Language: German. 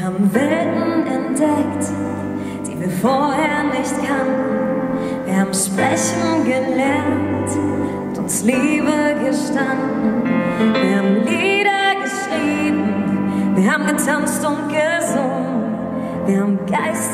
haben Welten entdeckt, die wir vorher nicht kannten. Wir haben sprechen gelernt und uns Liebe gestanden. Wir haben Lieder geschrieben, wir haben getanzt und gesungen. Wir haben Geist